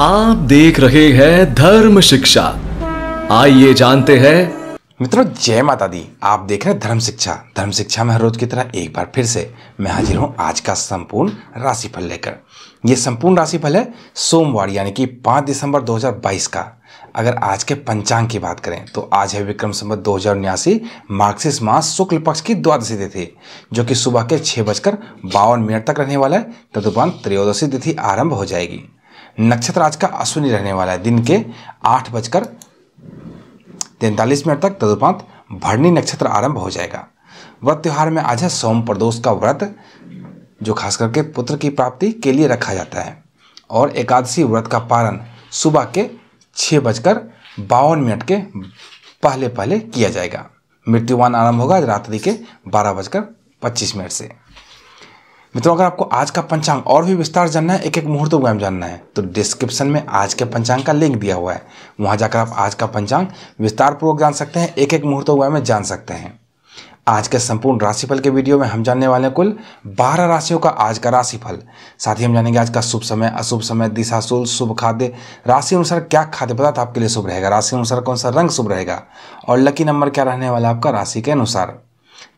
आप देख रहे हैं धर्म शिक्षा। आइए जानते हैं। मित्रों, जय माता दी। आप देख रहे हैं धर्म शिक्षा। धर्म शिक्षा में हर रोज की तरह एक बार फिर से मैं हाजिर हूँ आज का संपूर्ण राशिफल लेकर। यह संपूर्ण राशिफल है सोमवार, यानी कि 5 दिसंबर 2022 का। अगर आज के पंचांग की बात करें तो आज है विक्रम संवत दो हज़ार उन्यासी मार्क्सिस मास शुक्ल पक्ष की द्वादशी तिथि, जो कि सुबह के छह बजकर बावन मिनट तक रहने वाला है। तदुपरांत त्रयोदशी तिथि आरंभ हो जाएगी। नक्षत्र आज का अश्विनी रहने वाला है। दिन के आठ बजकर तैंतालीस मिनट तक तदुपरांत भरणी नक्षत्र आरंभ हो जाएगा। व्रत त्यौहार में आज है सोम प्रदोष का व्रत, जो खास करके पुत्र की प्राप्ति के लिए रखा जाता है। और एकादशी व्रत का पारण सुबह के छः बजकर बावन मिनट के पहले पहले किया जाएगा। मृत्युवान आरंभ होगा रात्रि के बारह बजकर पच्चीस मिनट से। मित्रों, अगर आपको आज का पंचांग और भी विस्तार जानना है एक एक मुहूर्त में जानना है तो डिस्क्रिप्शन में आज के पंचांग का लिंक दिया हुआ है। वहाँ जाकर आप आज का पंचांग विस्तार पूर्वक जान सकते हैं एक एक मुहूर्त में जान सकते हैं। आज के संपूर्ण राशिफल के वीडियो में हम जानने वाले हैं कुल बारह राशियों का आज का राशिफल। साथ ही हम जानेंगे आज का शुभ समय, अशुभ समय दिशाशूल शुभ खाद्य। राशि अनुसार क्या खाद्य पदार्थ आपके लिए शुभ रहेगा? राशि अनुसार कौन सा रंग शुभ रहेगा? और लकी नंबर क्या रहने वाला आपका? राशि के अनुसार।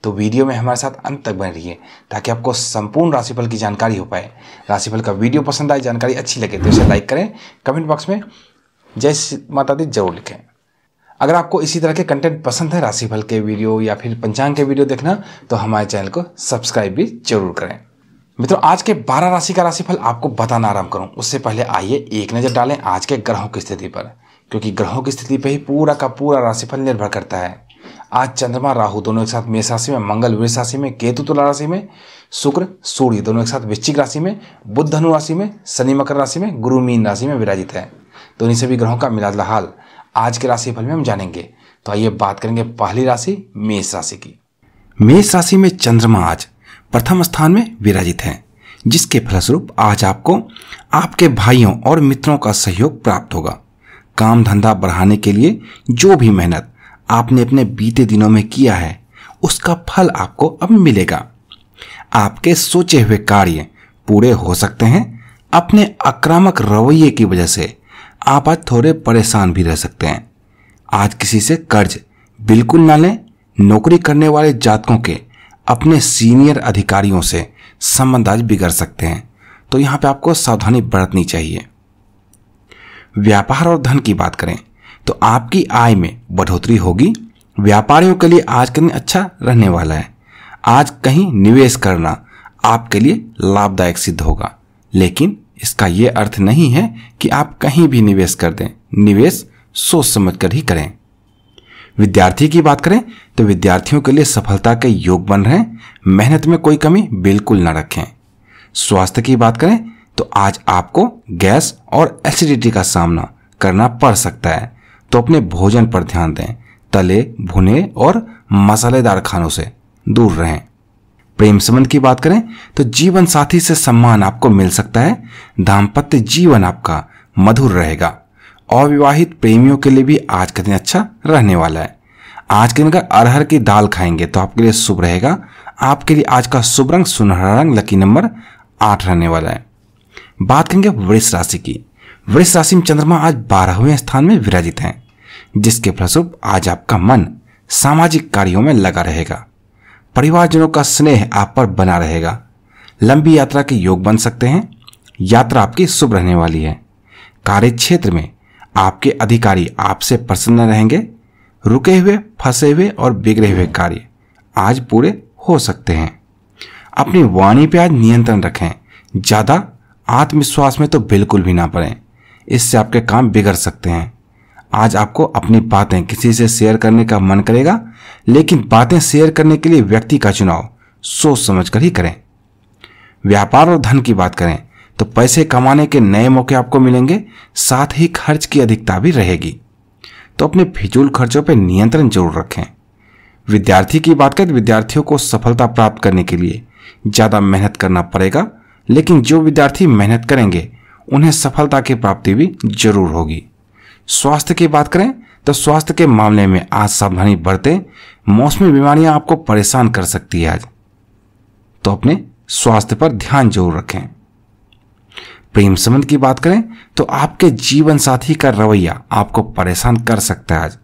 तो वीडियो में हमारे साथ अंत तक बने रहिए, ताकि आपको संपूर्ण राशिफल की जानकारी हो पाए। राशिफल का वीडियो पसंद आए, जानकारी अच्छी लगे तो इसे लाइक करें, कमेंट बॉक्स में जय माता दी ज़रूर लिखें। अगर आपको इसी तरह के कंटेंट पसंद है, राशिफल के वीडियो या फिर पंचांग के वीडियो देखना तो हमारे चैनल को सब्सक्राइब भी ज़रूर करें। मित्रों, आज के 12 राशि का राशिफल आपको बताना आरंभ करूँ। उससे पहले आइए, एक नज़र डालें आज के ग्रहों की स्थिति पर, क्योंकि ग्रहों की स्थिति पर ही पूरा का पूरा राशिफल निर्भर करता है। आज चंद्रमा, राहु दोनों एक साथ मेष राशि में, मंगल वृष राशि में, केतु तुला राशि में, शुक्र, सूर्य दोनों एक साथ वृश्चिक राशि में बुद्ध धनु राशि में, शनि मकर राशि में, गुरु मीन राशि में विराजित है। तो इन सभी ग्रहों का मिला हाल आज के राशि फल में हम जानेंगे। तो आइए बात करेंगे पहली राशि, मेष राशि की। मेष राशि में चंद्रमा आज प्रथम स्थान में विराजित है, जिसके फलस्वरूप आज आपको आपके भाइयों और मित्रों का सहयोग प्राप्त होगा। काम धंधा बढ़ाने के लिए जो भी मेहनत आपने अपने बीते दिनों में किया है, उसका फल आपको अब मिलेगा। आपके सोचे हुए कार्य पूरे हो सकते हैं, अपने आक्रामक रवैये की वजह से आप आज थोड़े परेशान भी रह सकते हैं। आज किसी से कर्ज बिल्कुल ना लें, नौकरी करने वाले जातकों के अपने सीनियर अधिकारियों से संबंध आज बिगड़ सकते हैं। तो यहाँ पे आपको सावधानी बरतनी चाहिए। व्यापार और धन की बात करें। तो आपकी आय में बढ़ोतरी होगी। व्यापारियों के लिए आज का दिन अच्छा रहने वाला है। आज कहीं निवेश करना आपके लिए लाभदायक सिद्ध होगा। लेकिन इसका यह अर्थ नहीं है कि आप कहीं भी निवेश कर दें। निवेश सोच समझ कर ही करें। विद्यार्थी की बात करें तो विद्यार्थियों के लिए सफलता के योग बन रहे मेहनत में कोई कमी बिल्कुल न रखें। स्वास्थ्य की बात करें तो आज आपको गैस और एसिडिटी का सामना करना पड़ सकता है। तो अपने भोजन पर ध्यान दें। तले, भुने और मसालेदार खानों से दूर रहें। प्रेम संबंध की बात करें तो जीवन साथी से सम्मान आपको मिल सकता है। दाम्पत्य जीवन आपका मधुर रहेगा। अविवाहित प्रेमियों के लिए भी आज का दिन अच्छा रहने वाला है। आज के दिन अगर अरहर की दाल खाएँगे तो आपके लिए शुभ रहेगा। आपके लिए आज का शुभ रंग सुनहरा रंग, लकी नंबर आठ रहने वाला है। बात करेंगे वृक्ष राशि की। वृक्ष राशि में चंद्रमा आज बारहवें स्थान में विराजित हैं, जिसके फलस्वरूप आज आपका मन सामाजिक कार्यों में लगा रहेगा। परिवारजनों का स्नेह आप पर बना रहेगा। लंबी यात्रा के योग बन सकते हैं। यात्रा आपकी शुभ रहने वाली है। कार्य क्षेत्र में आपके अधिकारी आपसे प्रसन्न रहेंगे। रुके हुए, फंसे हुए और बिगड़े हुए कार्य आज पूरे हो सकते हैं। अपनी वाणी पे आज नियंत्रण रखें। ज़्यादा आत्मविश्वास में तो बिल्कुल भी ना पड़ें। इससे आपके काम बिगड़ सकते हैं। आज आपको अपनी बातें किसी से शेयर करने का मन करेगा, लेकिन बातें शेयर करने के लिए व्यक्ति का चुनाव सोच समझकर ही करें। व्यापार और धन की बात करें तो पैसे कमाने के नए मौके आपको मिलेंगे, साथ ही खर्च की अधिकता भी रहेगी। तो अपने फिजूल खर्चों पर नियंत्रण ज़रूर रखें। विद्यार्थी की बात करें, विद्यार्थियों को सफलता प्राप्त करने के लिए ज़्यादा मेहनत करना पड़ेगा, लेकिन जो विद्यार्थी मेहनत करेंगे उन्हें सफलता की प्राप्ति भी ज़रूर होगी। स्वास्थ्य की बात करें तो स्वास्थ्य के मामले में आज सावधानी बरतें, मौसमी बीमारियाँ आपको परेशान कर सकती है आज। तो अपने स्वास्थ्य पर ध्यान ज़रूर रखें। प्रेम संबंध की बात करें तो आपके जीवन साथी का रवैया आपको परेशान कर सकता है आज।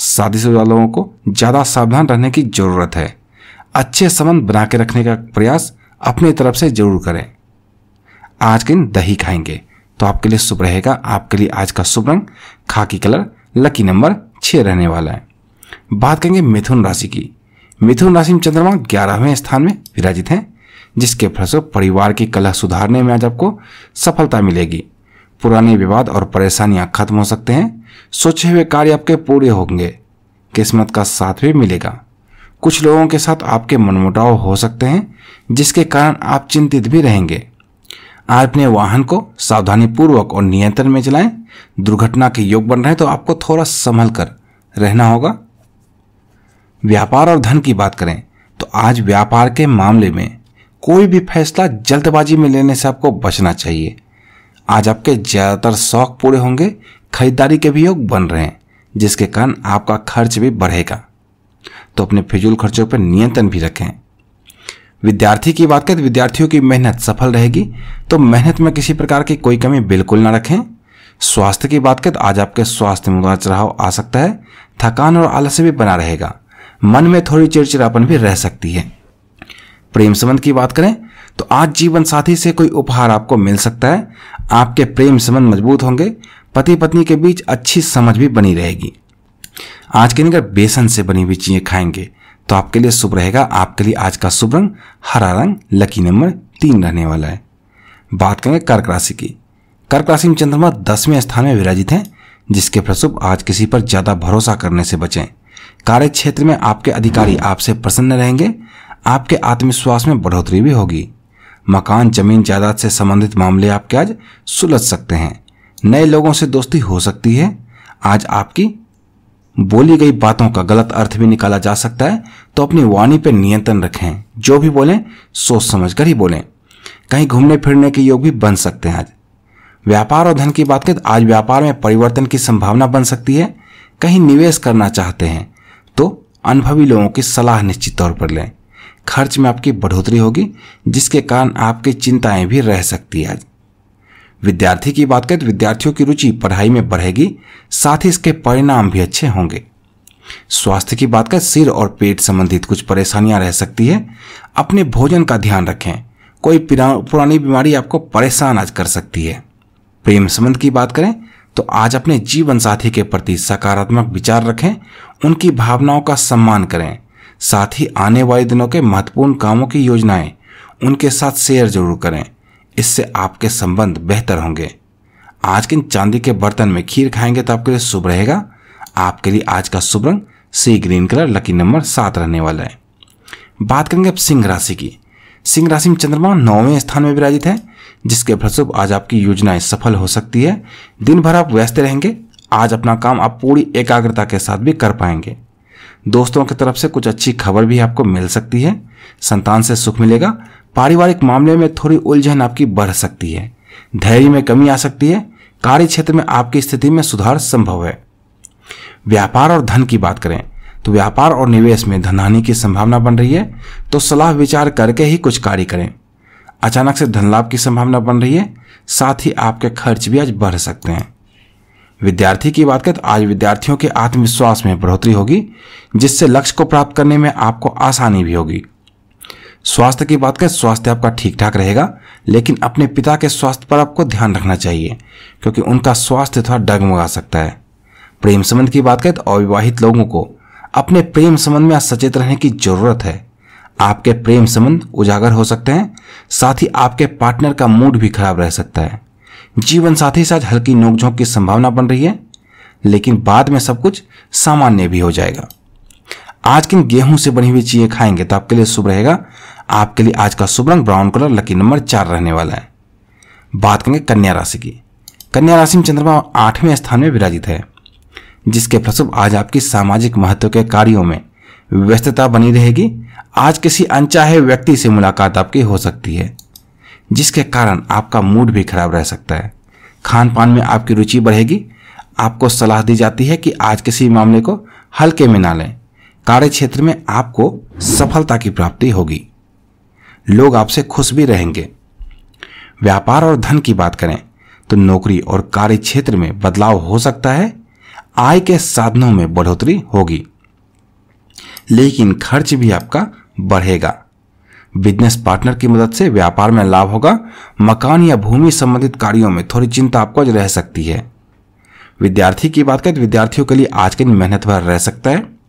शादीशुदा लोगों को ज़्यादा सावधान रहने की ज़रूरत है। अच्छे संबंध बना के रखने का प्रयास अपनी तरफ़ से ज़रूर करें। आज के दिन दही खाएँगे। तो आपके लिए शुभ रहेगा। आपके लिए आज का शुभ रंग खाकी कलर, लकी नंबर छह रहने वाला है। बात करेंगे मिथुन राशि की। मिथुन राशि में चंद्रमा ग्यारहवें स्थान में विराजित हैं, जिसके फलस्वरूप परिवार की कलह सुधारने में आज आपको सफलता मिलेगी। पुराने विवाद और परेशानियाँ खत्म हो सकते हैं। सोचे हुए कार्य आपके पूरे होंगे। किस्मत का साथ भी मिलेगा। कुछ लोगों के साथ आपके मनमुटाव हो सकते हैं, जिसके कारण आप चिंतित भी रहेंगे। आप अपने वाहन को सावधानी पूर्वक और नियंत्रण में चलाएँ। दुर्घटना के योग बन रहे हैं तो आपको थोड़ा संभल कर रहना होगा। व्यापार और धन की बात करें तो आज व्यापार के मामले में कोई भी फैसला जल्दबाजी में लेने से आपको बचना चाहिए। आज आपके ज़्यादातर शौक पूरे होंगे, खरीदारी के भी योग बन रहे हैं, जिसके कारण आपका खर्च भी बढ़ेगा। तो अपने फिजूल खर्चों पर नियंत्रण भी रखें। विद्यार्थी की बात करें तो विद्यार्थियों की मेहनत सफल रहेगी। तो मेहनत में किसी प्रकार की कोई कमी बिल्कुल ना रखें। स्वास्थ्य की बात करें तो आज आपके स्वास्थ्य में उतार चढ़ाव आ सकता है। थकान और आलस्य भी बना रहेगा। मन में थोड़ी चिड़चिड़ापन भी रह सकती है। प्रेम संबंध की बात करें तो आज जीवन साथी से कोई उपहार आपको मिल सकता है। आपके प्रेम संबंध मज़बूत होंगे। पति पत्नी के बीच अच्छी समझ भी बनी रहेगी। आज के अगर बेसन से बनी हुई चीज़ें खाएँगे तो आपके लिए शुभ रहेगा। आपके लिए आज का शुभ रंग, हरा रंग लकी नंबर तीन रहने वाला है। बात करेंगे कर्क राशि की। कर्क राशि में चंद्रमा दसवें स्थान में विराजित है, जिसके फलस्वरूप आज किसी पर ज़्यादा भरोसा करने से बचें। कार्य क्षेत्र में आपके अधिकारी आपसे प्रसन्न रहेंगे, आपके आत्मविश्वास में बढ़ोतरी भी होगी। मकान, ज़मीन, जायदाद से संबंधित मामले आपके आज सुलझ सकते हैं। नए लोगों से दोस्ती हो सकती है। आज आपकी बोली गई बातों का गलत अर्थ भी निकाला जा सकता है तो अपनी वाणी पर नियंत्रण रखें। जो भी बोलें, सोच समझकर ही बोलें। कहीं घूमने फिरने के योग भी बन सकते हैं आज। व्यापार और धन की बात करें तो आज व्यापार में परिवर्तन की संभावना बन सकती है। कहीं निवेश करना चाहते हैं तो अनुभवी लोगों की सलाह निश्चित तौर पर लें। खर्च में आपकी बढ़ोतरी होगी, जिसके कारण आपकी चिंताएँ भी रह सकती है आज। विद्यार्थी की बात करें तो विद्यार्थियों की रुचि पढ़ाई में बढ़ेगी, साथ ही इसके परिणाम भी अच्छे होंगे। स्वास्थ्य की बात करें, सिर और पेट संबंधित कुछ परेशानियाँ रह सकती है। अपने भोजन का ध्यान रखें। कोई पुरानी बीमारी आपको परेशान आज कर सकती है। प्रेम संबंध की बात करें तो आज अपने जीवन साथी के प्रति सकारात्मक विचार रखें, उनकी भावनाओं का सम्मान करें। साथ ही आने वाले दिनों के महत्वपूर्ण कामों की योजनाएँ, उनके साथ शेयर ज़रूर करें। इससे आपके संबंध बेहतर होंगे। आज के चांदी के बर्तन में खीर खाएँगे तो आपके लिए शुभ रहेगा। आपके लिए आज का शुभ रंग sea green colour, lucky number सात रहने वाला है। बात करेंगे अब सिंह राशि की। सिंह राशि में चंद्रमा नौवें स्थान में विराजित है, जिसके फलस्वरूप आज आपकी योजनाएँ सफल हो सकती है। दिन भर आप व्यस्त रहेंगे, आज अपना काम आप पूरी एकाग्रता के साथ भी कर पाएँगे। दोस्तों की तरफ़ से कुछ अच्छी खबर भी आपको मिल सकती है। संतान से सुख मिलेगा पारिवारिक मामले में थोड़ी उलझन आपकी बढ़ सकती है। धैर्य में कमी आ सकती है। कार्य क्षेत्र में आपकी स्थिति में सुधार संभव है। व्यापार और धन की बात करें तो व्यापार और निवेश में धनहानि की संभावना बन रही है तो सलाह विचार करके ही कुछ कार्य करें। अचानक से धन लाभ की संभावना बन रही है, साथ ही आपके खर्च भी आज बढ़ सकते हैं। विद्यार्थी की बात करें तो आज विद्यार्थियों के आत्मविश्वास में बढ़ोतरी होगी, जिससे लक्ष्य को प्राप्त करने में आपको आसानी भी होगी। स्वास्थ्य की बात करें, स्वास्थ्य आपका ठीक ठाक रहेगा, लेकिन अपने पिता के स्वास्थ्य पर आपको ध्यान रखना चाहिए, क्योंकि उनका स्वास्थ्य थोड़ा डगमगा सकता है। प्रेम संबंध की बात करें तो अविवाहित लोगों को अपने प्रेम संबंध में सचेत रहने की ज़रूरत है। आपके प्रेम संबंध उजागर हो सकते हैं, साथ ही आपके पार्टनर का मूड भी खराब रह सकता है। जीवन साथी साथ हल्की नोकझोंक की संभावना बन रही है, लेकिन बाद में सब कुछ सामान्य भी हो जाएगा। आज किन गेहूँ से बनी हुई चीज़ें खाएँगे तो आपके लिए शुभ रहेगा। आपके लिए आज का शुभ रंग ब्राउन कलर, लकी नंबर चार रहने वाला है। बात करेंगे कन्या राशि की। कन्या राशि में चंद्रमा आठवें स्थान में विराजित है, जिसके फलस्वरूप आज आपकी सामाजिक महत्व के कार्यों में व्यस्तता बनी रहेगी। आज किसी अनचाहे व्यक्ति से मुलाकात आपकी हो सकती है, जिसके कारण आपका मूड भी खराब रह सकता है। खान पान में आपकी रुचि बढ़ेगी। आपको सलाह दी जाती है कि आज किसी मामले को हल्के में ना लें। कार्य क्षेत्र में आपको सफलता की प्राप्ति होगी। लोग आपसे खुश भी रहेंगे। व्यापार और धन की बात करें तो नौकरी और कार्य क्षेत्र में बदलाव हो सकता है, आय के साधनों में बढ़ोतरी होगी। लेकिन खर्च भी आपका बढ़ेगा। बिज़नेस पार्टनर की मदद से व्यापार में लाभ होगा, मकान या भूमि संबंधित कार्यों में थोड़ी चिंता आपको रह सकती है। विद्यार्थी की बात करें तो विद्यार्थियों के लिए आज के दिन मेहनत भर रह सकता है।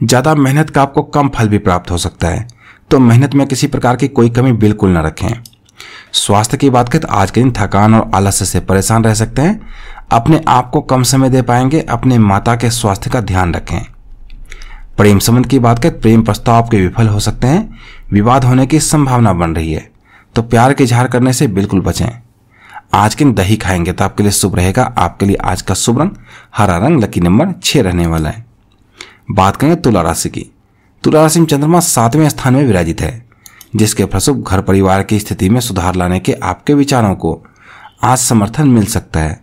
ज़्यादा मेहनत का आपको कम फल भी प्राप्त हो सकता है। तो मेहनत में किसी प्रकार की कोई कमी बिल्कुल न रखें। स्वास्थ्य की बात करें तो आज के दिन थकान और आलस्य से परेशान रह सकते हैं। अपने आप को कम समय दे पाएँगे, अपने माता के स्वास्थ्य का ध्यान रखें। प्रेम संबंध की बात करें प्रेम प्रस्ताव आपके विफल हो सकते हैं। विवाद होने की संभावना बन रही है। तो प्यार के इजहार करने से बिल्कुल बचें। आज के दिन दही खाएँगे तो आपके लिए शुभ रहेगा। आपके लिए आज का शुभ रंग हरा रंग, लकी नंबर छह रहने वाला है। बात करें तुला राशि की। तुला राशि में चंद्रमा सातवें स्थान में विराजित है, जिसके फलस्वरूप घर परिवार की स्थिति में सुधार लाने के आपके विचारों को आज समर्थन मिल सकता है।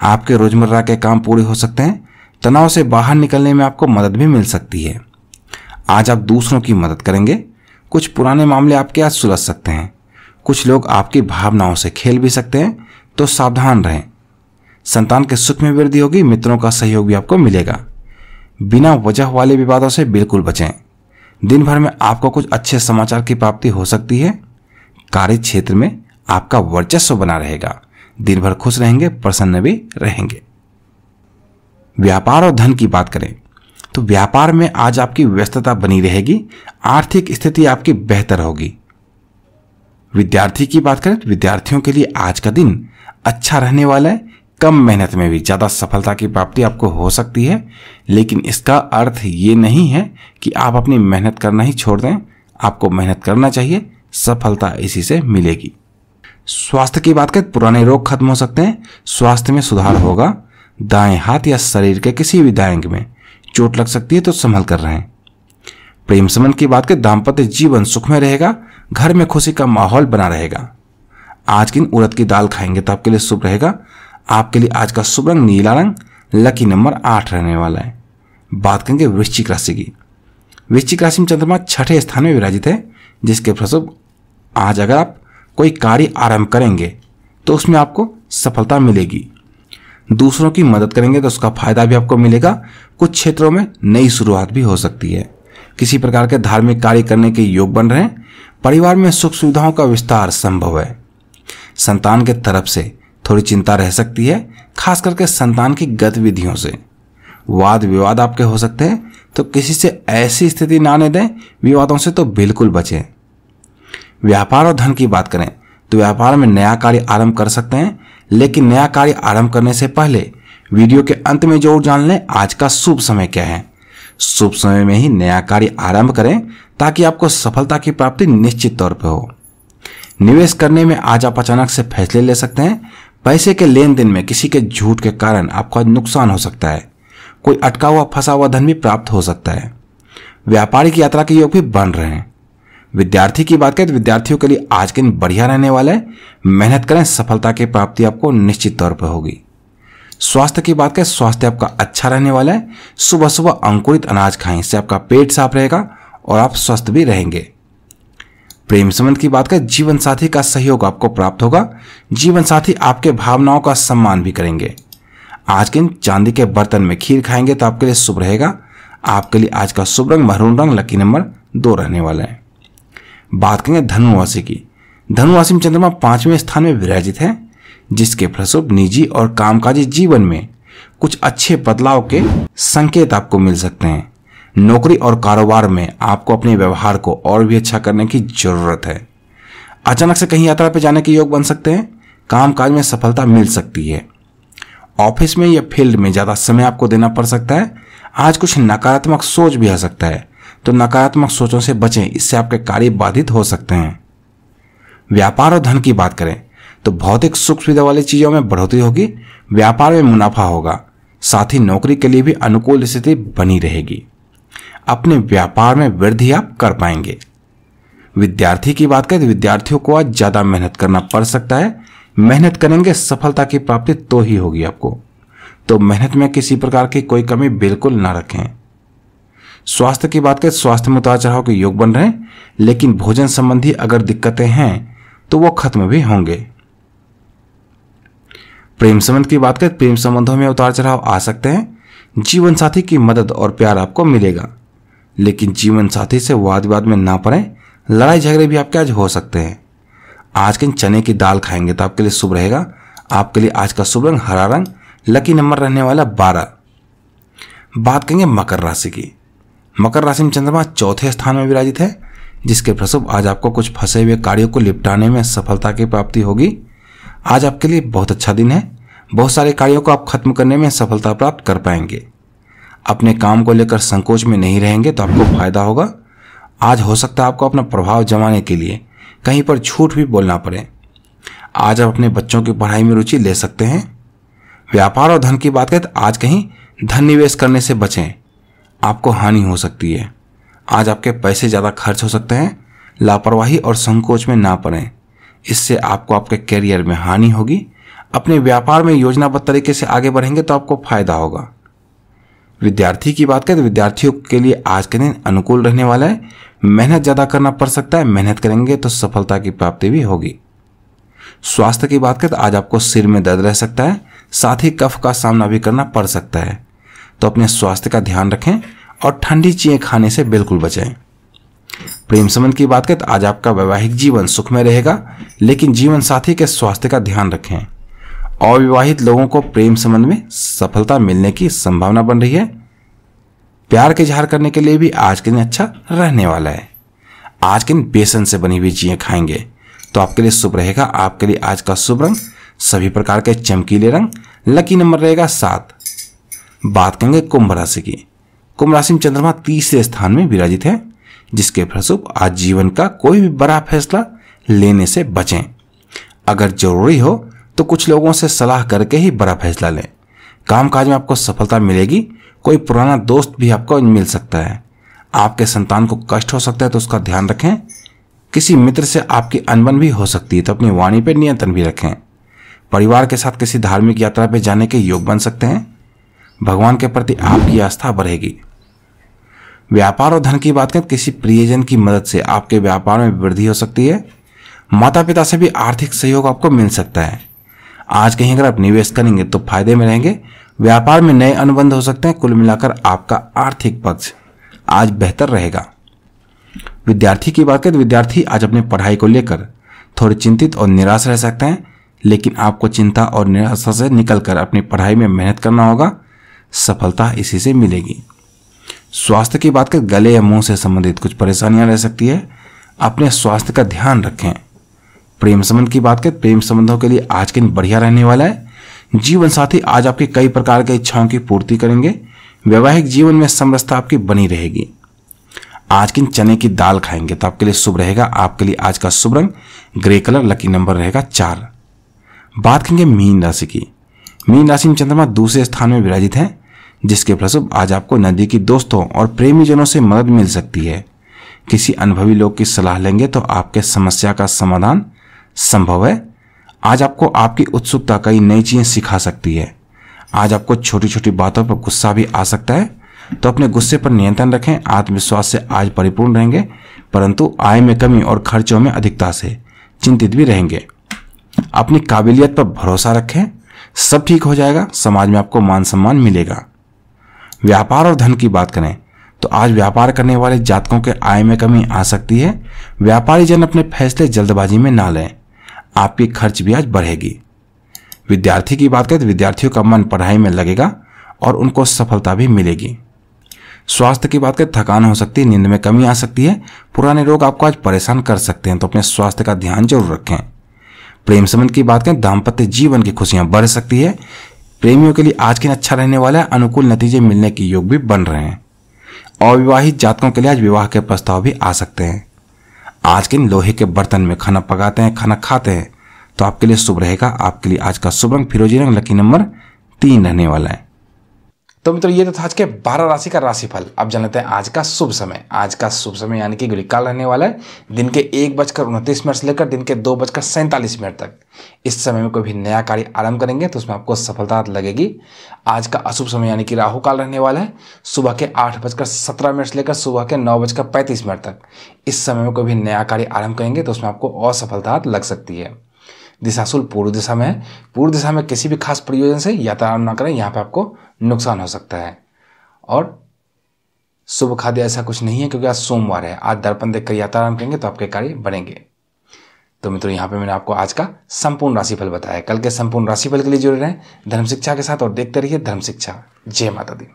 आपके रोज़मर्रा के काम पूरे हो सकते हैं, तनाव से बाहर निकलने में आपको मदद भी मिल सकती है। आज आप दूसरों की मदद करेंगे, कुछ पुराने मामले आपके आज सुलझ सकते हैं, कुछ लोग आपकी भावनाओं से खेल भी सकते हैं तो सावधान रहें। संतान के सुख में वृद्धि होगी, मित्रों का सहयोग भी आपको मिलेगा। बिना वजह वाले विवादों से बिल्कुल बचें। दिन भर में आपको कुछ अच्छे समाचार की प्राप्ति हो सकती है। कार्य क्षेत्र में आपका वर्चस्व बना रहेगा। दिन भर खुश रहेंगे, प्रसन्न भी रहेंगे। व्यापार और धन की बात करें तो व्यापार में आज आपकी व्यस्तता बनी रहेगी, आर्थिक स्थिति आपकी बेहतर होगी। विद्यार्थी की बात करें तो विद्यार्थियों के लिए आज का दिन अच्छा रहने वाला है। कम मेहनत में भी ज़्यादा सफलता की प्राप्ति आपको हो सकती है, लेकिन इसका अर्थ ये नहीं है कि आप अपनी मेहनत करना ही छोड़ दें। आपको मेहनत करना चाहिए, सफलता इसी से मिलेगी। स्वास्थ्य की बात करें, पुराने रोग खत्म हो सकते हैं, स्वास्थ्य में सुधार होगा। दाएँ हाथ या शरीर के किसी भी दाएंग में चोट लग सकती है तो संभल कर रहें। प्रेम संबंध की बात करें दाम्पत्य जीवन सुखमय रहेगा, घर में खुशी का माहौल बना रहेगा। आज की उड़द की दाल खाएँगे तो आपके लिए शुभ रहेगा। आपके लिए आज का शुभ रंग नीला रंग, लकी नंबर आठ रहने वाला है। बात करेंगे वृश्चिक राशि की। वृश्चिक राशि में चंद्रमा छठे स्थान में विराजित है, जिसके फलस्वरूप आज अगर आप कोई कार्य आरंभ करेंगे तो उसमें आपको सफलता मिलेगी। दूसरों की मदद करेंगे तो उसका फ़ायदा भी आपको मिलेगा। कुछ क्षेत्रों में नई शुरुआत भी हो सकती है। किसी प्रकार के धार्मिक कार्य करने के योग बन रहे हैं। परिवार में सुख सुविधाओं का विस्तार संभव है। संतान के तरफ़ से थोड़ी चिंता रह सकती है, खास करके संतान की गतिविधियों से। वाद विवाद आपके हो सकते हैं तो किसी से ऐसी स्थिति ना आने दें, विवादों से तो बिल्कुल बचें। व्यापार और धन की बात करें तो व्यापार में नया कार्य आरंभ कर सकते हैं, लेकिन नया कार्य आरंभ करने से पहले वीडियो के अंत में ज़रूर जान लें, आज का शुभ समय क्या है। शुभ समय में ही नया कार्य आरंभ करें, ताकि आपको सफलता की प्राप्ति निश्चित तौर पर हो। निवेश करने में आज आप अचानक से फैसले ले सकते हैं पैसे के लेन देन में किसी के झूठ के कारण आपको नुकसान हो सकता है। कोई अटका हुआ, फंसा हुआ धन भी प्राप्त हो सकता है। व्यापारिक यात्रा के योग भी बन रहे हैं। विद्यार्थी की बात करें तो विद्यार्थियों के लिए आज के दिन बढ़िया रहने वाला है। मेहनत करें, सफलता की प्राप्ति आपको निश्चित तौर पर होगी। स्वास्थ्य की बात करें, स्वास्थ्य आपका अच्छा रहने वाला है। सुबह सुबह अंकुरित अनाज खाएँ, इससे आपका पेट साफ़ रहेगा और आप स्वस्थ भी रहेंगे। प्रेम संबंध की बात करें, जीवन साथी का सहयोग आपको प्राप्त होगा। जीवन साथी आपके भावनाओं का सम्मान भी करेंगे। आज के चांदी के बर्तन में खीर खाएँगे तो आपके लिए शुभ रहेगा। आपके लिए आज का शुभ रंग महरून रंग, लकी नंबर दो रहने वाला है। बात करेंगे धनुराशि की। धनुराशि में चंद्रमा पाँचवें स्थान में विराजित है, जिसके फलस्वरूप निजी और कामकाजी जीवन में कुछ अच्छे बदलाव के संकेत आपको मिल सकते हैं। नौकरी और कारोबार में आपको अपने व्यवहार को और भी अच्छा करने की ज़रूरत है। अचानक से कहीं यात्रा पर जाने के योग बन सकते हैं, कामकाज में सफलता मिल सकती है। ऑफ़िस में या फ़ील्ड में ज़्यादा समय आपको देना पड़ सकता है, आज कुछ नकारात्मक सोच भी आ सकता है तो नकारात्मक सोचों से बचें, इससे आपके कार्य बाधित हो सकते हैं। व्यापार और धन की बात करें तो भौतिक सुख सुविधा वाली चीज़ों में बढ़ोतरी होगी, व्यापार में मुनाफा होगा, साथ ही नौकरी के लिए भी अनुकूल स्थिति बनी रहेगी। अपने व्यापार में वृद्धि आप कर पाएँगे। विद्यार्थी की बात करें तो विद्यार्थियों को आज ज़्यादा मेहनत करना पड़ सकता है। मेहनत करेंगे, सफलता की प्राप्ति तो ही होगी आपको। तो मेहनत में किसी प्रकार की कोई कमी बिल्कुल ना रखें। स्वास्थ्य की बात करें, स्वास्थ्य में उतार चढ़ाव के योग बन रहे हैं, लेकिन भोजन संबंधी अगर दिक्कतें हैं तो वो खत्म भी होंगे। प्रेम संबंध की बात करें, प्रेम संबंधों में उतार चढ़ाव आ सकते हैं। जीवन साथी की मदद और प्यार आपको मिलेगा। लेकिन जीवन साथी से वाद विवाद में ना पड़े। लड़ाई झगड़े भी आपके आज हो सकते हैं। आज के चने की दाल खाएँगे तो आपके लिए शुभ रहेगा। आपके लिए आज का शुभ रंग हरा रंग, लकी नंबर रहने वाला बारह। बात करेंगे मकर राशि की। मकर राशि में चंद्रमा चौथे स्थान में विराजित है, जिसके प्रसुभ आज आपको कुछ फंसे हुए कार्यों को निपटाने में सफलता की प्राप्ति होगी। आज आपके लिए बहुत अच्छा दिन है। बहुत सारे कार्यों को आप खत्म करने में सफलता प्राप्त कर पाएँगे। अपने काम को लेकर संकोच में नहीं रहेंगे तो आपको फ़ायदा होगा। आज हो सकता है आपको अपना प्रभाव जमाने के लिए कहीं पर झूठ भी बोलना पड़े। आज आप अपने बच्चों की पढ़ाई में रुचि ले सकते हैं। व्यापार और धन की बात करें तो आज कहीं धन निवेश करने से बचें। आपको हानि हो सकती है। आज आपके पैसे ज़्यादा खर्च हो सकते हैं। लापरवाही और संकोच में ना पड़ें। इससे आपको आपके करियर में हानि होगी। अपने व्यापार में योजनाबद्ध तरीके से आगे बढ़ेंगे तो आपको फ़ायदा होगा। विद्यार्थी की बात करें तो विद्यार्थियों के लिए आज के दिन अनुकूल रहने वाला है। मेहनत ज़्यादा करना पड़ सकता है, मेहनत करेंगे तो सफलता की प्राप्ति भी होगी। स्वास्थ्य की बात करें तो आज आपको सिर में दर्द रह सकता है, साथ ही कफ का सामना भी करना पड़ सकता है। तो अपने स्वास्थ्य का ध्यान रखें और ठंडी चीज़ें खाने से बिल्कुल बचें। प्रेम संबंध की बात करें तो आज आपका वैवाहिक जीवन सुख में रहेगा, लेकिन जीवन साथी के स्वास्थ्य का ध्यान रखें। अविवाहित लोगों को प्रेम संबंध में सफलता मिलने की संभावना बन रही है। प्यार के इजहार करने के लिए भी आज के दिन अच्छा रहने वाला है। आज के दिन बेसन से बनी हुई चीज़ें खाएँगे। तो आपके लिए शुभ रहेगा। आपके लिए आज का शुभ रंग सभी प्रकार के चमकीले रंग। लकी नंबर रहेगा सात। बात करेंगे कुंभ राशि की। कुंभ राशि में चंद्रमा तीसरे स्थान में विराजित है, जिसके फलस्वरूप आज जीवन का कोई भी बड़ा फैसला लेने से बचें। अगर ज़रूरी हो तो कुछ लोगों से सलाह करके ही बड़ा फैसला लें। कामकाज में आपको सफलता मिलेगी, कोई पुराना दोस्त भी आपको मिल सकता है। आपके संतान को कष्ट हो सकता है तो उसका ध्यान रखें। किसी मित्र से आपकी अनबन भी हो सकती है तो अपनी वाणी पर नियंत्रण भी रखें। परिवार के साथ किसी धार्मिक यात्रा पर जाने के योग बन सकते हैं। भगवान के प्रति आपकी आस्था बढ़ेगी। व्यापार और धन की बात करें किसी प्रियजन की मदद से आपके व्यापार में वृद्धि हो सकती है। माता पिता से भी आर्थिक सहयोग आपको मिल सकता है। आज कहीं अगर आप निवेश करेंगे तो फ़ायदे में रहेंगे। व्यापार में नए अनुबंध हो सकते हैं, कुल मिलाकर आपका आर्थिक पक्ष आज बेहतर रहेगा। विद्यार्थी की बात करें तो विद्यार्थी आज अपनी पढ़ाई को लेकर थोड़े चिंतित और निराश रह सकते हैं, लेकिन आपको चिंता और निराशा से निकलकर अपनी पढ़ाई में मेहनत करना होगा। सफलता इसी से मिलेगी। स्वास्थ्य की बात करें, गले या मुँह से संबंधित कुछ परेशानियाँ रह सकती है। अपने स्वास्थ्य का ध्यान रखें। प्रेम संबंध की बात करें, प्रेम संबंधों के लिए आज के दिन बढ़िया रहने वाला है। जीवन साथी, आज आपकी कई प्रकार की इच्छाओं की पूर्ति करेंगे। वैवाहिक जीवन में समरसता आपकी बनी रहेगी। आज किन चने की दाल खाएँगे तो आपके लिए शुभ रहेगा। आपके लिए आज का शुभ रंग ग्रे कलर, लकी नंबर रहेगा चार। बात करेंगे मीन राशि की। मीन राशि में चंद्रमा दूसरे स्थान में विराजित है, जिसके फलस्वरूप आज आपको नदी की दोस्तों और प्रेमी जनों से मदद मिल सकती है। किसी अनुभवी लोग की सलाह लेंगे तो आपके समस्या का समाधान संभव है? आज आपको आपकी उत्सुकता कई नई चीज़ें सिखा सकती है। आज आपको छोटी छोटी बातों पर गुस्सा भी आ सकता है। तो अपने गुस्से पर नियंत्रण रखें, आत्मविश्वास से आज परिपूर्ण रहेंगे, परंतु आय में कमी और खर्चों में अधिकता से चिंतित भी रहेंगे। अपनी काबिलियत पर भरोसा रखें, सब ठीक हो जाएगा, समाज में आपको मान सम्मान मिलेगा। व्यापार और धन की बात करें तो आज व्यापार करने वाले जातकों के आय में कमी आ सकती है। व्यापारी जन अपने फैसले जल्दबाजी में ना लें। आपकी खर्च भी आज बढ़ेगी। विद्यार्थी की बात करें तो विद्यार्थियों का मन पढ़ाई में लगेगा और उनको सफलता भी मिलेगी। स्वास्थ्य की बात करें, थकान हो सकती है, नींद में कमी आ सकती है, पुराने रोग आपको आज परेशान कर सकते हैं तो अपने स्वास्थ्य का ध्यान ज़रूर रखें। प्रेम संबंध की बात करें, दाम्पत्य जीवन की खुशियाँ बढ़ सकती है। प्रेमियों के लिए आज के दिन अच्छा रहने वाला है, अनुकूल नतीजे मिलने के योग भी बन रहे हैं। अविवाहित जातकों के लिए आज विवाह के प्रस्ताव भी आ सकते हैं। आज के लोहे के बर्तन में खाना पकाते हैं, खाना खाते हैं। तो आपके लिए शुभ रहेगा। आपके लिए आज का शुभ रंग फिरोजी रंग, लकी नंबर तीन रहने वाला है। तो मित्रों, ये तो था आज के बारह राशि का राशिफल। अब जान लेते हैं आज का शुभ समय। आज का शुभ समय यानी कि गुलिकाल रहने वाला है। दिन के एक बजकर उनतीस मिनट से लेकर दिन के दो बजकर सैंतालीस मिनट तक। इस समय में कोई भी नया कार्य आरंभ करेंगे तो उसमें आपको सफलता लगेगी। आज का अशुभ समय यानी कि राहु काल रहने वाला है। सुबह के आठ बजकर सत्रह मिनट से लेकर सुबह के नौ बजकर पैंतीस मिनट तक। इस समय में कोई भी नया कार्य आरंभ करेंगे तो उसमें आपको असफलता लग सकती है। दिशाशूल पूर्व दिशा में है। पूर्व दिशा में किसी भी खास प्रयोजन से यातायात ना करें। यहाँ पर आपको नुकसान हो सकता है। और शुभ खाद्य ऐसा कुछ नहीं है क्योंकि आज सोमवार है। आज दर्पण देख कर यात्रा करेंगे तो आपके कार्य बनेंगे तो मित्रों, यहाँ पे मैंने आपको आज का संपूर्ण राशिफल बताया कल के संपूर्ण राशिफल के लिए जुड़े रहें धर्म शिक्षा के साथ और देखते रहिए धर्म शिक्षा। जय माता दी।